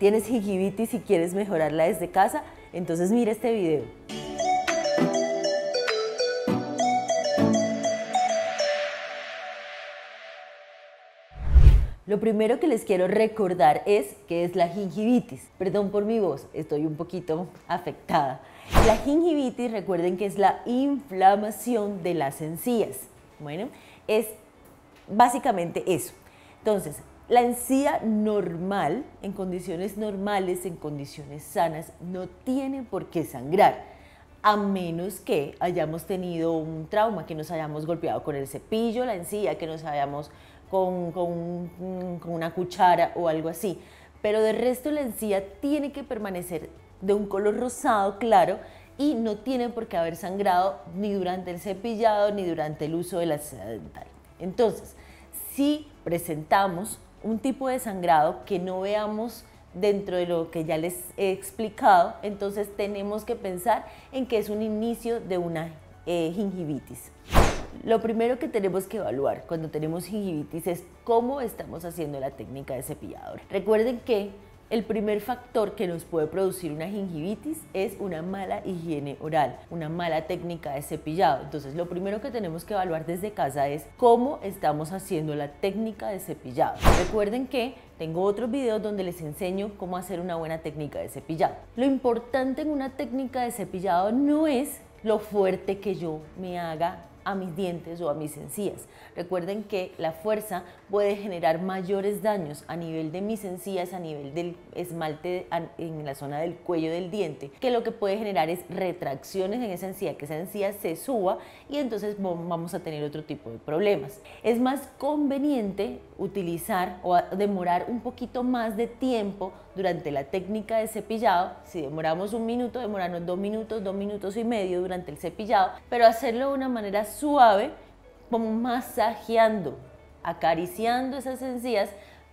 ¿Tienes gingivitis y quieres mejorarla desde casa? Entonces mira este video. Lo primero que les quiero recordar es que es la gingivitis. Perdón por mi voz, estoy un poquito afectada. La gingivitis, recuerden que es la inflamación de las encías. Bueno, es básicamente eso. Entonces, la encía normal, en condiciones normales, en condiciones sanas, no tiene por qué sangrar, a menos que hayamos tenido un trauma, que nos hayamos golpeado con el cepillo, la encía, que nos hayamos con, con, con una cuchara o algo así. Pero de resto la encía tiene que permanecer de un color rosado claro y no tiene por qué haber sangrado ni durante el cepillado ni durante el uso de la seda dental. Entonces, si presentamos un tipo de sangrado que no veamos dentro de lo que ya les he explicado, entonces tenemos que pensar en que es un inicio de una eh, gingivitis. Lo primero que tenemos que evaluar cuando tenemos gingivitis es cómo estamos haciendo la técnica de cepillado. Recuerden que el primer factor que nos puede producir una gingivitis es una mala higiene oral, una mala técnica de cepillado. Entonces, lo primero que tenemos que evaluar desde casa es cómo estamos haciendo la técnica de cepillado. Recuerden que tengo otros videos donde les enseño cómo hacer una buena técnica de cepillado. Lo importante en una técnica de cepillado no es lo fuerte que yo me haga a mis dientes o a mis encías. Recuerden que la fuerza puede generar mayores daños a nivel de mis encías, a nivel del esmalte en la zona del cuello del diente, que lo que puede generar es retracciones en esa encía, que esa encía se suba y entonces vamos a tener otro tipo de problemas. Es más conveniente utilizar o demorar un poquito más de tiempo durante la técnica de cepillado. Si demoramos un minuto, demorarnos dos minutos, dos minutos y medio durante el cepillado, pero hacerlo de una manera suave, como masajeando, acariciando esas encías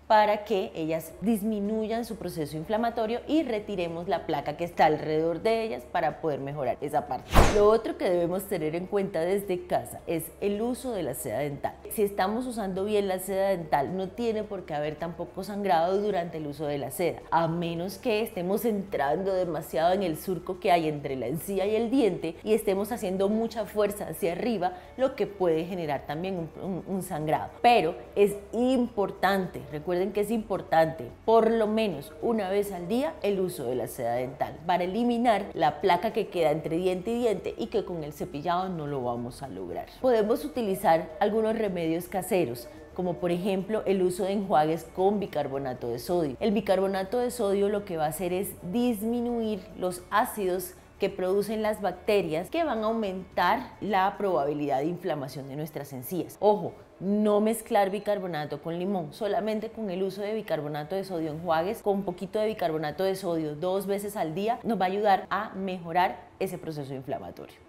para que ellas disminuyan su proceso inflamatorio y retiremos la placa que está alrededor de ellas para poder mejorar esa parte. Lo otro que debemos tener en cuenta desde casa es el uso de la seda dental. Si estamos usando bien la seda dental, no tiene por qué haber tampoco sangrado durante el uso de la seda, a menos que estemos entrando demasiado en el surco que hay entre la encía y el diente y estemos haciendo mucha fuerza hacia arriba, lo que puede generar también un, un sangrado. Pero es importante, recuerden Recuerden que es importante, por lo menos una vez al día, el uso de la seda dental para eliminar la placa que queda entre diente y diente y que con el cepillado no lo vamos a lograr. Podemos utilizar algunos remedios caseros como por ejemplo el uso de enjuagues con bicarbonato de sodio. El bicarbonato de sodio lo que va a hacer es disminuir los ácidos que producen las bacterias que van a aumentar la probabilidad de inflamación de nuestras encías. Ojo, no mezclar bicarbonato con limón, solamente con el uso de bicarbonato de sodio en enjuagues, con un poquito de bicarbonato de sodio dos veces al día, nos va a ayudar a mejorar ese proceso inflamatorio.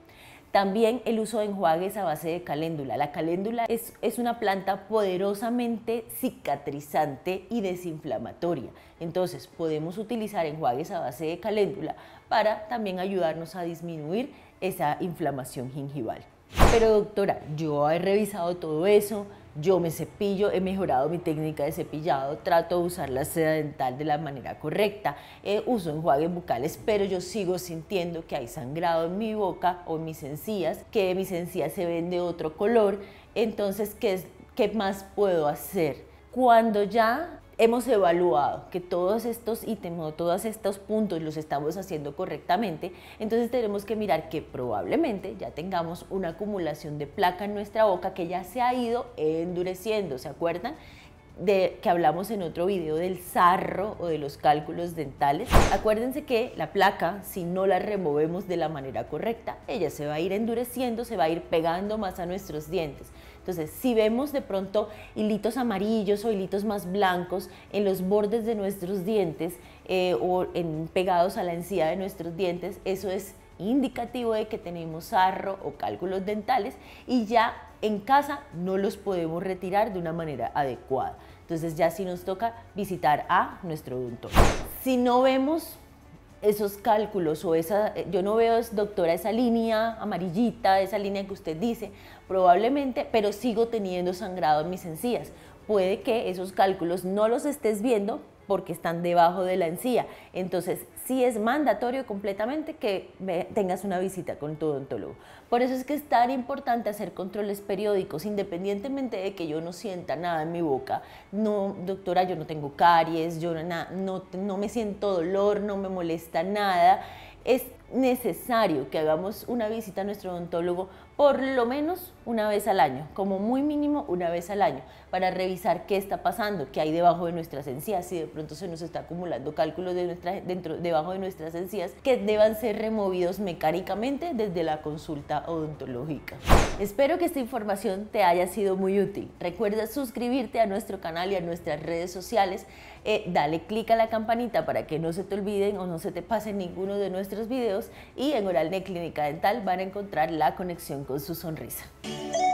También el uso de enjuagues a base de caléndula. La caléndula es, es, una planta poderosamente cicatrizante y desinflamatoria. Entonces podemos utilizar enjuagues a base de caléndula para también ayudarnos a disminuir esa inflamación gingival. Pero doctora, yo he revisado todo eso, yo me cepillo, he mejorado mi técnica de cepillado, trato de usar la seda dental de la manera correcta, eh, uso enjuagues bucales, pero yo sigo sintiendo que hay sangrado en mi boca o en mis encías, que mis encías se ven de otro color. Entonces, ¿qué, qué más puedo hacer? Cuando ya hemos evaluado que todos estos ítems o todos estos puntos los estamos haciendo correctamente, entonces tenemos que mirar que probablemente ya tengamos una acumulación de placa en nuestra boca que ya se ha ido endureciendo, ¿se acuerdan? De, que hablamos en otro video del sarro o de los cálculos dentales. Acuérdense que la placa, si no la removemos de la manera correcta, ella se va a ir endureciendo, se va a ir pegando más a nuestros dientes. Entonces, si vemos de pronto hilitos amarillos o hilitos más blancos en los bordes de nuestros dientes eh, o en, pegados a la encía de nuestros dientes, eso es indicativo de que tenemos sarro o cálculos dentales y ya en casa no los podemos retirar de una manera adecuada. Entonces ya sí nos toca visitar a nuestro odontólogo. Si no vemos esos cálculos o esa, eh, yo no veo, doctora, esa línea amarillita, esa línea que usted dice, probablemente, pero sigo teniendo sangrado en mis encías. Puede que esos cálculos no los estés viendo, porque están debajo de la encía. Entonces, sí es mandatorio completamente que tengas una visita con tu odontólogo. Por eso es que es tan importante hacer controles periódicos, independientemente de que yo no sienta nada en mi boca. No, doctora, yo no tengo caries, yo no, no me siento dolor, no me molesta nada es necesario que hagamos una visita a nuestro odontólogo por lo menos una vez al año, como muy mínimo una vez al año, para revisar qué está pasando, qué hay debajo de nuestras encías, si de pronto se nos está acumulando cálculos de dentro, debajo de nuestras encías que deban ser removidos mecánicamente desde la consulta odontológica. Espero que esta información te haya sido muy útil. Recuerda suscribirte a nuestro canal y a nuestras redes sociales. Eh, dale clic a la campanita para que no se te olviden o no se te pase ninguno de nuestros videos y en Oralne Clínica Dental van a encontrar la conexión con su sonrisa. you